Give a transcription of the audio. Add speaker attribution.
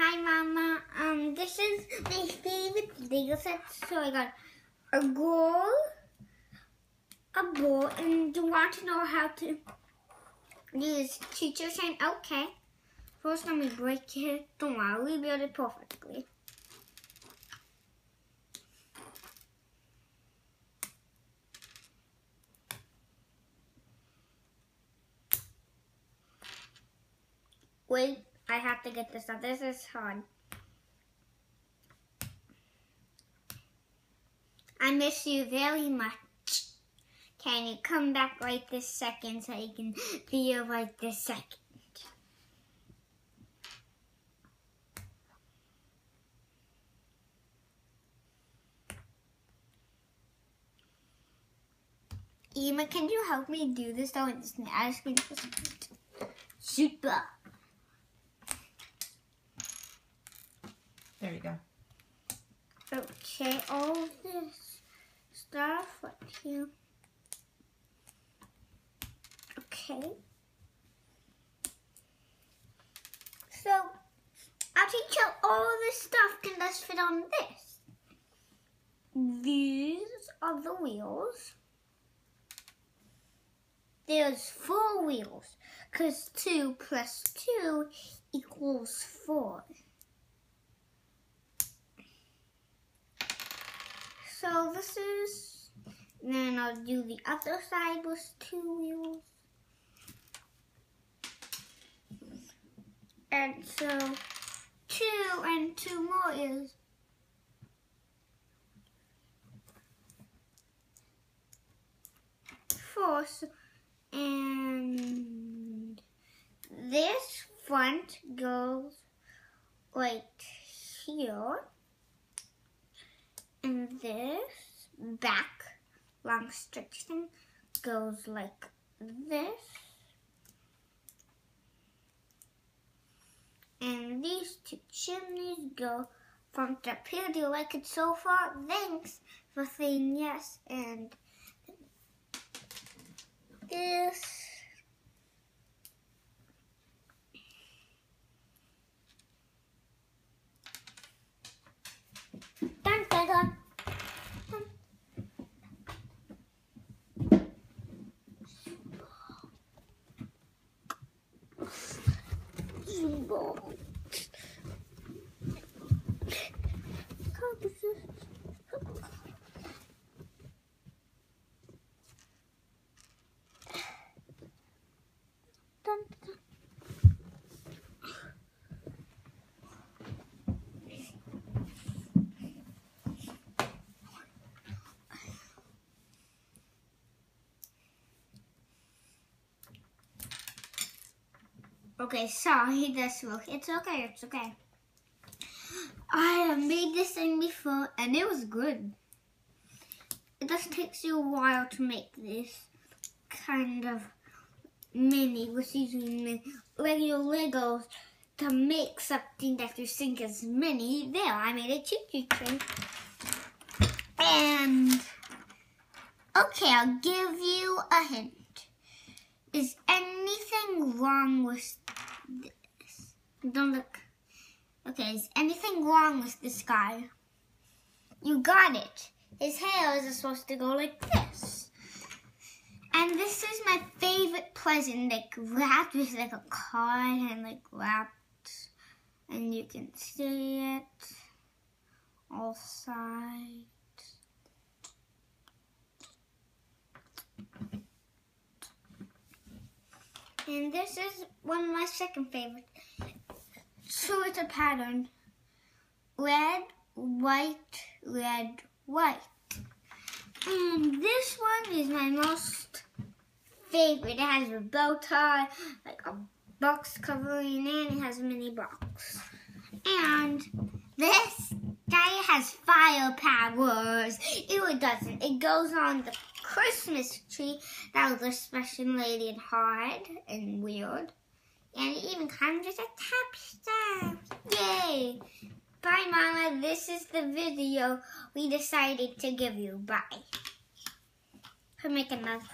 Speaker 1: Hi, Mama. Um, this is my favorite Lego set. So I got a goal, a ball, and do you want to know how to use teacher saying okay? First, let me break it. Don't worry, we build it perfectly. Wait, I have to get this out. This is hard. I miss you very much. Can you come back right this second so you can feel right this second? Emma, can you help me do this though? It's asking super.
Speaker 2: There you go.
Speaker 1: Okay, all this stuff right here. Okay. So, I'll teach you all this stuff can just fit on this. These are the wheels. There's four wheels, because 2 plus 2 equals 4. So this is, then I'll do the other side with two wheels. And so two and two more is four. And this front goes right here and this back long stretch thing goes like this. And these two chimneys go from up here. Do you like it so far? Thanks for saying yes. And this bowl. Okay, sorry, this look. It's okay, it's okay. I have made this thing before and it was good. It just takes you a while to make this kind of mini with using regular Legos to make something that you think is mini. There, I made a choo-choo. And, okay, I'll give you a hint. Is anything wrong with this? Don't look. Okay, is anything wrong with this guy? You got it. His hair is supposed to go like this. And this is my favorite present, like wrapped with like a card and like wrapped. And you can see it all sides. And this is one of my second favorites. So it's a pattern. Red, white, red, white. And this one is my most favorite. It has a bow tie, like a box covering, and it has a mini box. And this guy has fire powers. It doesn't. It goes on the Christmas tree that was especially lady and hard and weird. And it even comes with a top star. Yay! Bye, Mama. This is the video we decided to give you. Bye. Can make another